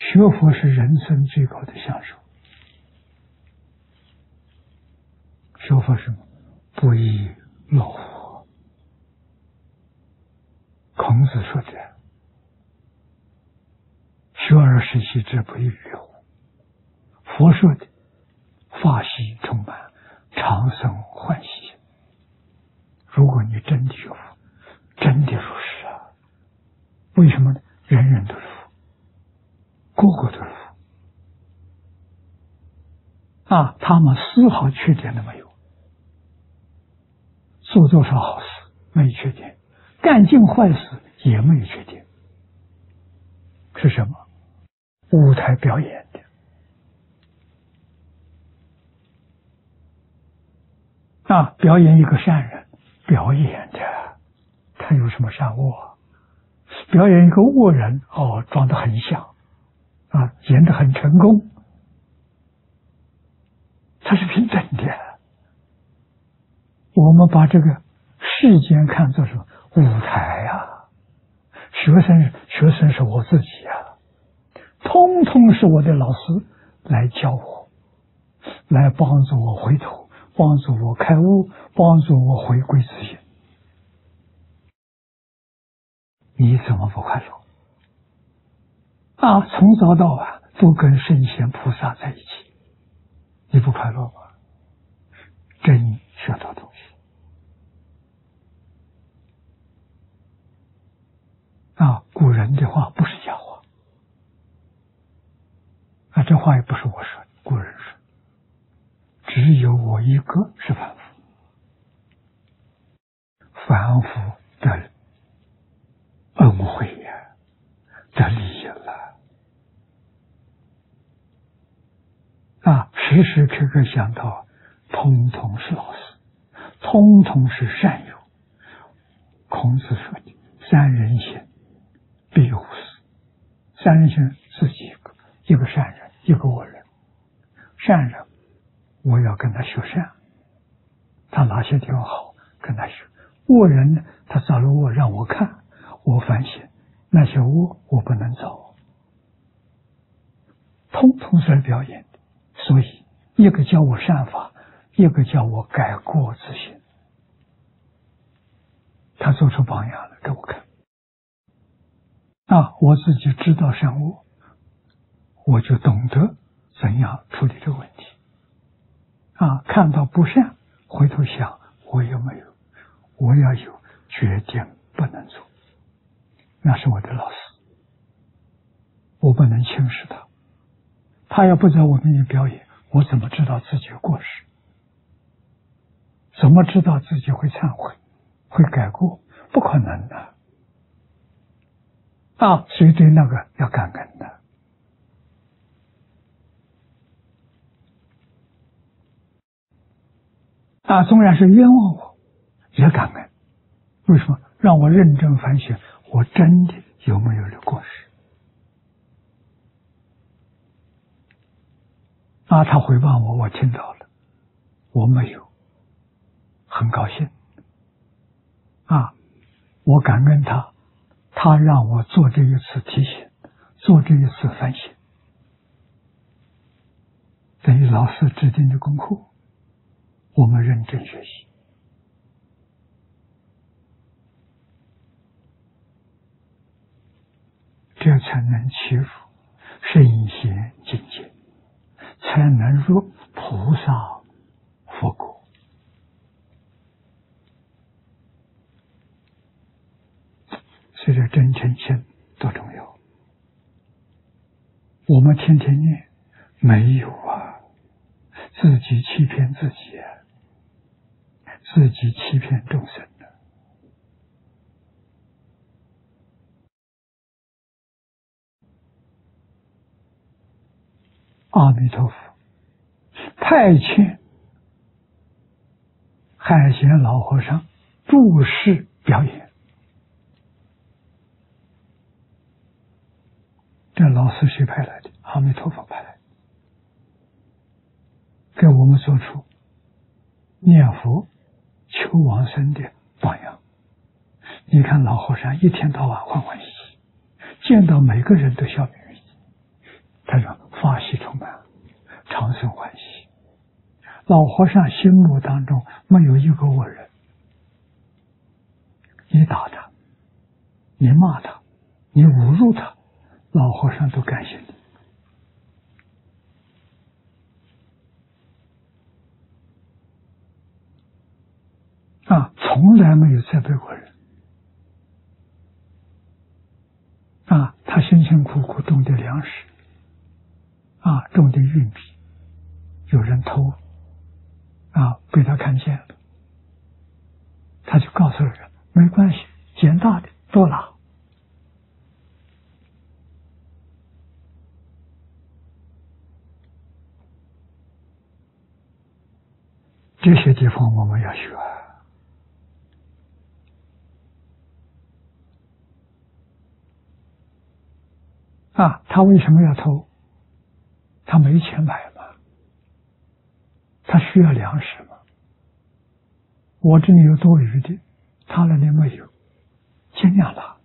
学佛是人生最高的享受。学佛是？不亦乐乎。孔子说的：“学而时习之，不亦乐乎？”佛说的：“法喜充满，长生欢喜。”如果你真的学佛，真的如是啊？为什么呢？人人都是佛，个个都是啊！他们丝毫缺点都没有。做多少好事没缺点，干尽坏事也没有缺点，是什么？舞台表演的啊，表演一个善人，表演的，他有什么善恶？表演一个恶人，哦，装的很像，啊，演的很成功，它是平等的。我们把这个世间看作是舞台呀，学生学生是我自己呀，通通是我的老师来教我，来帮助我回头，帮助我开悟，帮助我回归自性。你怎么不快乐？啊，从早到晚都跟圣贤菩萨在一起，你不快乐吗？真学到东西。啊，古人的话不是假话，啊，这话也不是我说，古人说，只有我一个是凡夫，凡夫的恩惠呀，得利益了，啊，时时刻刻想到，通通是老师，通通是善友。孔子说的三人行。必有我师。三人行是几个？一个善人，一个恶人。善人，我要跟他学善，他哪些地方好，跟他学；恶人呢，他造了恶让我看，我反省那些恶我不能造，通通是表演。所以，一个叫我善法，一个叫我改过自新。他做出榜样了给我看。啊，我自己知道善恶，我就懂得怎样处理这个问题。啊，看到不善，回头想我有没有？我要有决定不能做，那是我的老师，我不能轻视他。他要不在我面前表演，我怎么知道自己有过失？怎么知道自己会忏悔、会改过？不可能的。啊，所以对那个要感恩的啊，纵然是冤枉我，也感恩。为什么？让我认真反省，我真的有没有了过失？啊，他回报我，我听到了，我没有，很高兴。啊，我感恩他。他让我做这一次提醒，做这一次反省，等于老师指定的功课，我们认真学习，这才能祈福圣贤，才能入菩萨佛国。这个真诚心多重要！我们天天念，没有啊，自己欺骗自己，自己欺骗众生的。阿弥陀佛，派遣海贤老和尚注释表演。这老师谁派来的？阿弥陀佛派来，给我们做出念佛求往生的榜样。你看老和尚一天到晚欢欢喜喜，见到每个人都笑眯眯，老和尚心目当中没有一个恶人，你打他，你骂他，你侮辱他，老和尚都感谢你。啊，从来没有责备过人。啊，他辛辛苦苦种的粮食，啊，种的玉米，有人偷，啊，被他看见了，他就告诉人，没关系，捡大的多拿。这些地方我们要学。啊，他为什么要偷？他没钱买嘛，他需要粮食吗。我这里有多余的，他那里没有，尽量拿。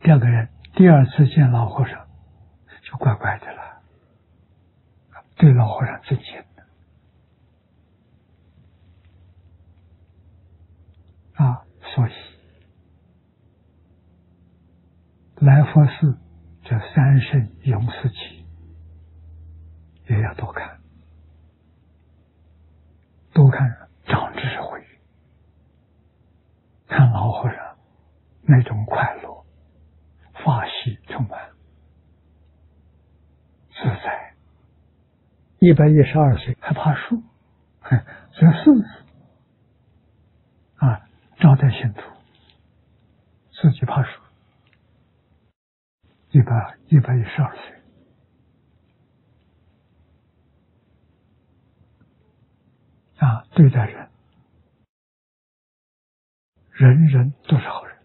第二个人第二次见老和尚，就怪怪的了，对老和尚尊敬的啊，所以。来佛寺这三圣永四集也要多看，多看长智慧，看老和尚那种快乐、法喜充满、自在。一百一十二岁还怕树，这柿子啊，招待信徒，自己怕树。一百一百一十二岁啊，对待人，人人都是好人，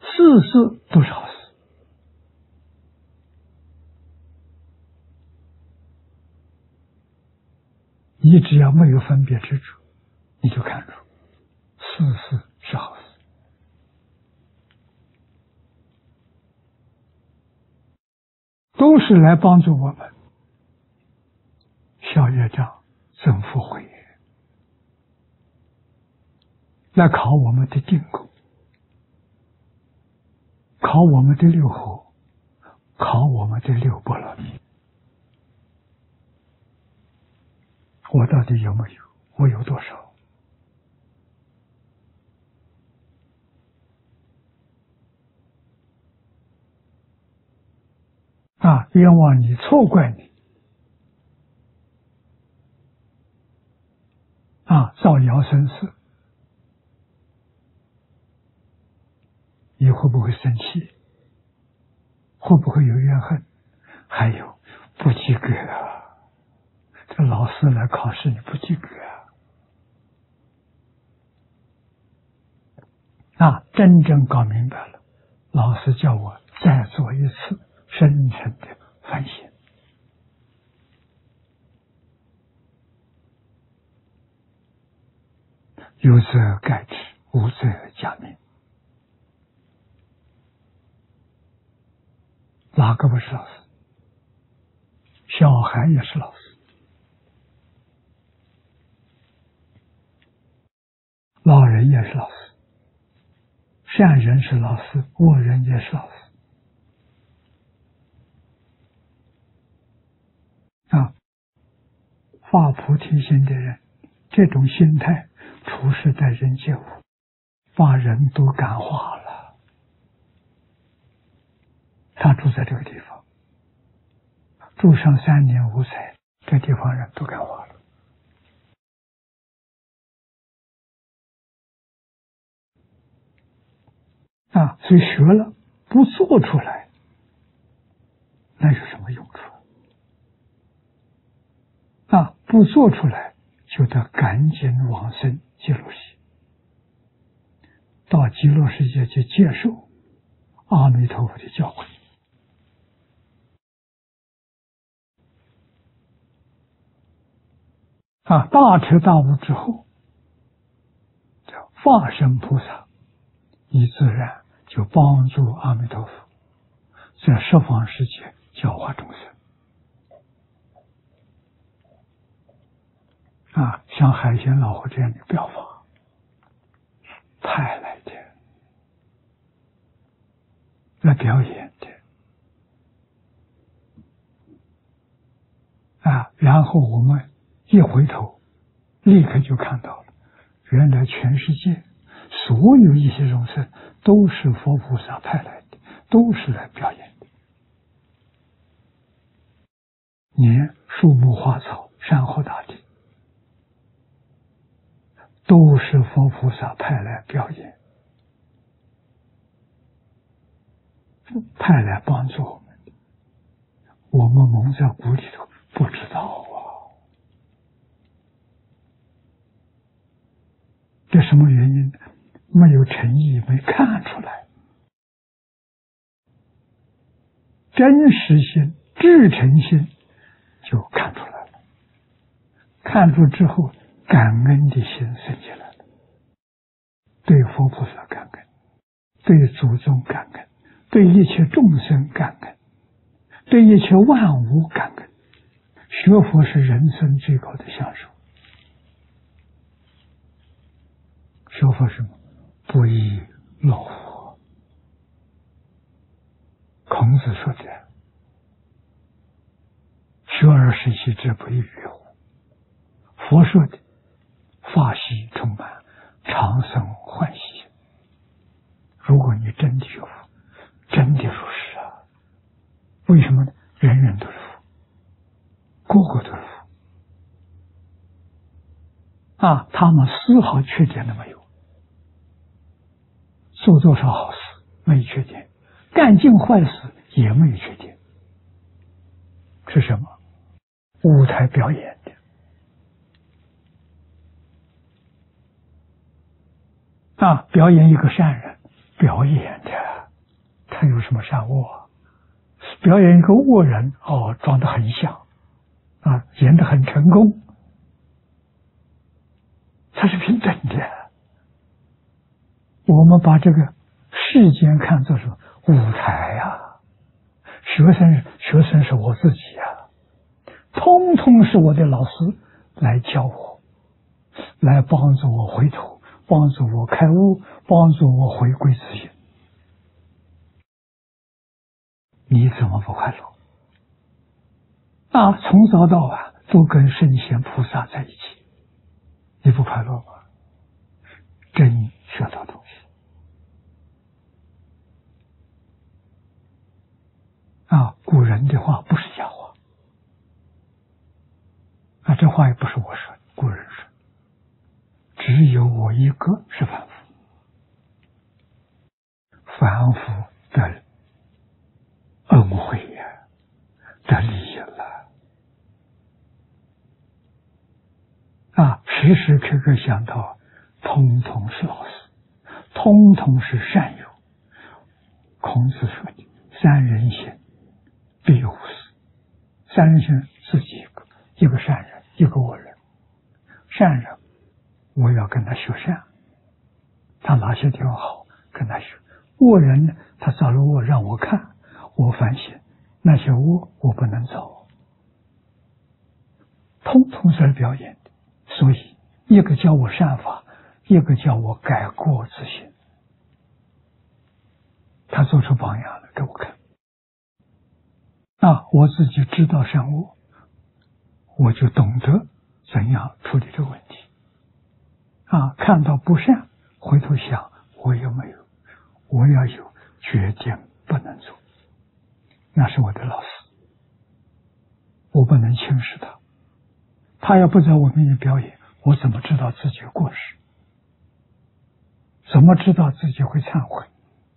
事事都是好事。你只要没有分别之处，你就看出事事是好事。都是来帮助我们消业障、增福慧，来考我们的定功，考我们的六合，考我们的六波罗蜜。我到底有没有？我有多少？啊！冤枉你，错怪你！啊！造谣生事，你会不会生气？会不会有怨恨？还有不及格啊！这老师来考试，你不及格啊！啊！真正搞明白了，老师叫我再做一次。深沉的反省，有则改之，无则加勉。哪个不是老师？小孩也是老师，老人也是老师，善人是老师，恶人也是老师。啊，发菩提心的人，这种心态出世待人接物，把人都感化了。他住在这个地方，住上三年五载，这地方人都感化了。啊，所以学了不做出来，那有什么用处？啊，不做出来就得赶紧往生极乐世界，到极乐世界去接受阿弥陀佛的教诲。啊，大彻大悟之后，叫化身菩萨，你自然就帮助阿弥陀佛在十方世界教化众生。啊，像海鲜老虎这样的表法，派来的，来表演的，啊，然后我们一回头，立刻就看到了，原来全世界所有一些众生都是佛菩萨派来的，都是来表演的，连树木花草、山河大地。都是佛菩萨派来表演，派来帮助我们的。我们蒙在鼓里头不知道啊，这什么原因？没有诚意，没看出来。真实心、至诚心就看出来了。看出之后。感恩的心升起来，对佛菩萨感恩，对祖宗感恩，对一切众生感恩，对一切万物感恩。学佛是人生最高的享受。学佛什么？不亦乐乎。孔子说的：“学而时习之，不亦乐乎？”佛说的。法喜充满，长生欢喜。如果你真的有福，真的入世啊！为什么呢？人人都是福，个个都是福啊！他们丝毫缺点都没有，做多少好事没缺点，干尽坏事也没有缺点，是什么？舞台表演的。啊，表演一个善人，表演的，他有什么善恶？表演一个恶人，哦，装的很像，啊，演的很成功，他是平等的。我们把这个世间看作是舞台呀，学生，学生是我自己呀，通通是我的老师来教我，来帮助我回头。帮助我开悟，帮助我回归自信，你怎么不快乐？啊，从早到晚都跟圣贤菩萨在一起，你不快乐吗？真学到东西啊！古人的话不是假话啊，这话也不是我说，的。只有我一个是凡夫，凡夫的恩惠呀，的利益了啊！时时刻刻想到，通通是老师，通通是善友。孔子说的“三人行，必有我师”，三人行自己一个，一个善人，一个恶人，善人。我要跟他学善，他哪些地方好，跟他学。恶人呢，他造了恶让我看，我反省那些恶我不能造，通通是表演的。所以，一个叫我善法，一个叫我改过自新。他做出榜样来给我看，啊，我自己知道善恶，我就懂得怎样处理这个问题。啊，看到不善，回头想我有没有？我要有决定，不能做。那是我的老师，我不能轻视他。他要不在我面前表演，我怎么知道自己过失？怎么知道自己会忏悔、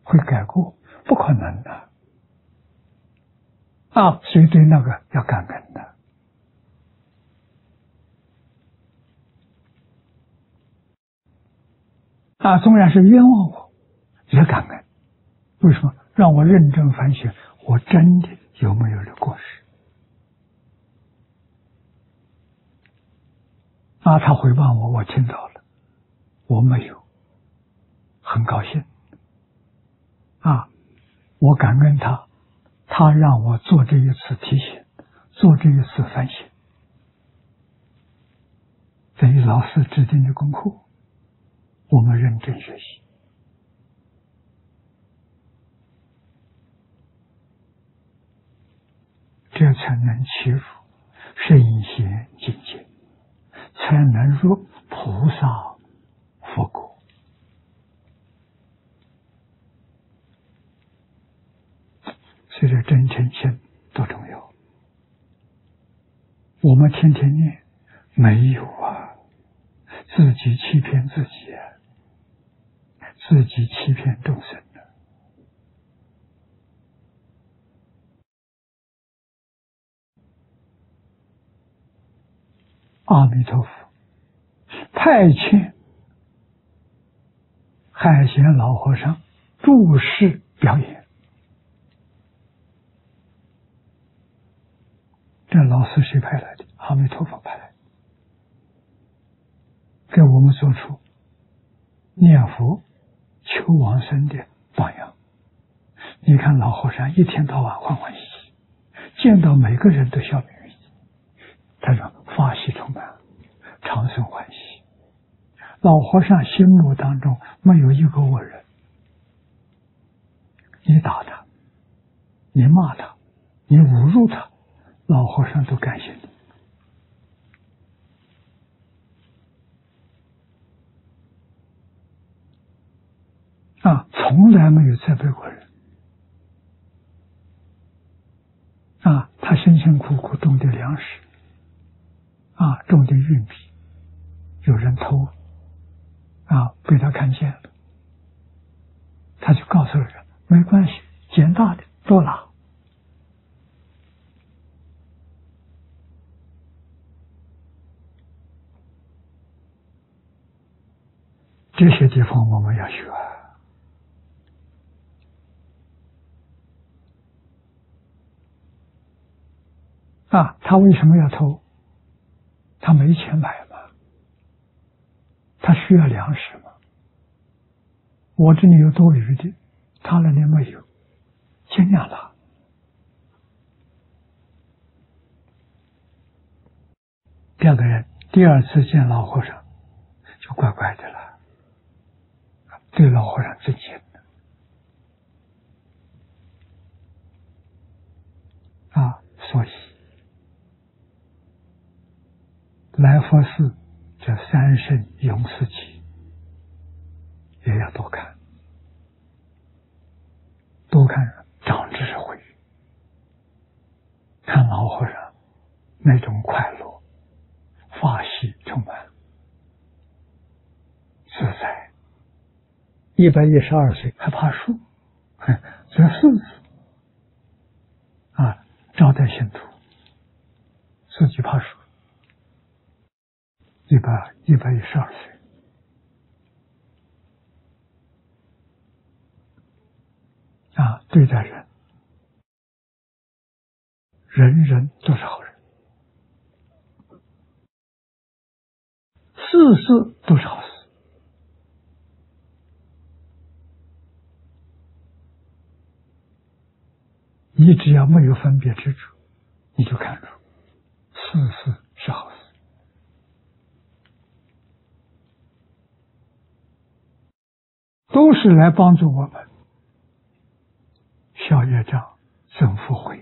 会改过？不可能的。啊，所以对那个要感恩的。啊，纵然是冤枉我，也感恩。为什么？让我认真反省，我真的有没有了过失？啊，他回报我，我听到了，我没有，很高兴。啊，我感恩他，他让我做这一次提醒，做这一次反省，等于老师指定的功课，我们认真学习，这才能起入圣贤境界，才能入菩萨佛果。所以，真诚心多重要。我们天天念，没有啊，自己欺骗自己，自己欺骗众生的。阿弥陀佛，派遣海贤老和尚注释表演。这老师谁派来的？阿弥陀佛派来，给我们做出念佛求往生的榜样。你看老和尚一天到晚欢欢喜喜，见到每个人都笑眯眯，他说法喜充满，长生欢喜。老和尚心目当中没有一个恶人，你打他，你骂他，你侮辱他。老和尚都感谢你啊，从来没有责备过人。啊。他辛辛苦苦种的粮食。啊，种的玉米，有人偷。啊，被他看见了，他就告诉人没关系，捡大的多拿。这些地方我们要学啊！他为什么要偷？他没钱买吗，他需要粮食吗。我这里有多余的，他那里没有，尽量拿。第二个人第二次见老和尚，就怪怪的了。对老和尚尊敬的啊，所以来佛寺这三圣永世集也要多看，多看长智慧，看老和尚那种快乐，法喜充满，自在。一百一十二岁还怕树，这柿子啊，招待信徒，自己怕树，一百一百一十二岁啊，对待人，人人都是好人，事事都是好事。你只要没有分别之处，你就看出事事是好事，都是来帮助我们。消业障、增福慧，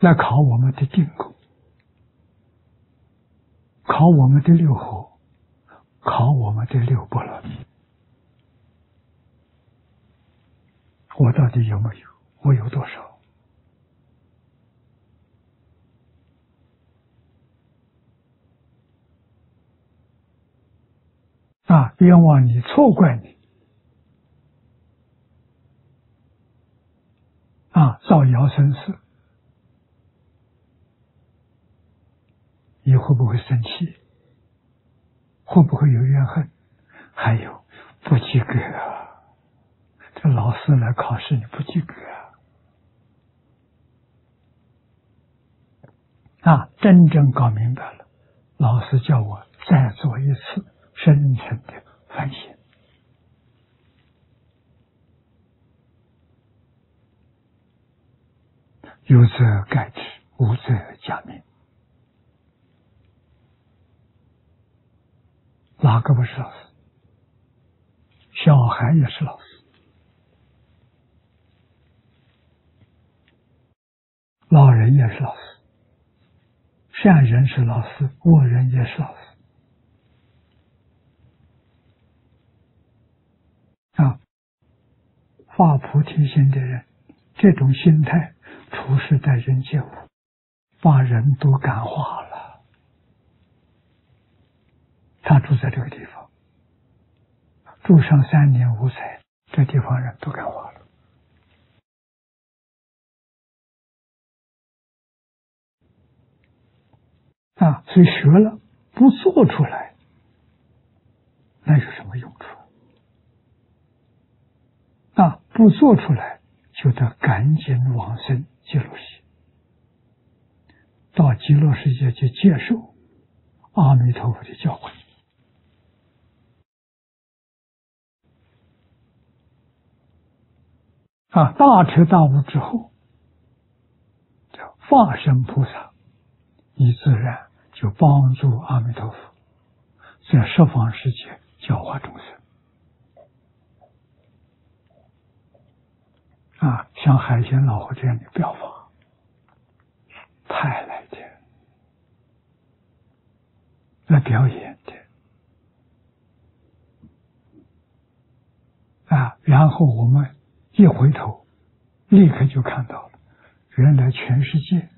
来考我们的定功，考我们的六合，考我们的六波罗蜜。我到底有没有？我有多少？啊！冤枉你，错怪你！啊！造谣生事，你会不会生气？会不会有怨恨？还有不及格啊！这老师来考试，你不及格啊啊！真正搞明白了，老师叫我再做一次深层的反省有则改之，无则加勉。哪个不是老师？小孩也是老师，老人也是老师，善人是老师，恶人也是老师。啊，发菩提心的人，这种心态出世在人间，把人都感化了。他住在这个地方，住上三年五载，这地方人都感化了。啊，所以学了不做出来，那有什么用处？啊，不做出来就得赶紧往生极乐世界，到极乐世界去接受阿弥陀佛的教诲。啊，大彻大悟之后，叫化身菩萨，你自然就帮助阿弥陀佛在十方世界教化众生。啊，像海鲜老和这样的表法，派来的，来表演的，啊，然后我们一回头，立刻就看到了，原来全世界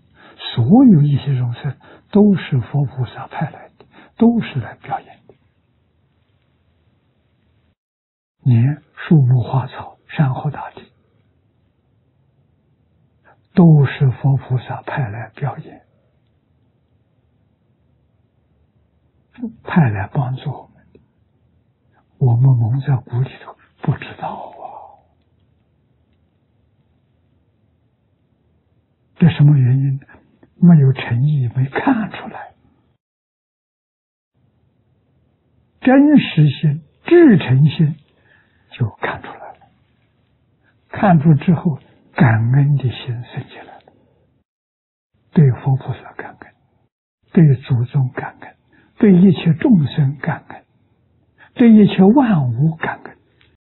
所有一些众生都是佛菩萨派来的，都是来表演的，连树木花草、山河大地。都是佛菩萨派来表演，派来帮助我们的。我们蒙在鼓里头不知道啊，这什么原因？没有诚意，没看出来。真实性、至诚心就看出来了。看出之后。感恩的心升起来了，对佛菩萨感恩，对祖宗感恩，对一切众生感恩，对一切万物感恩。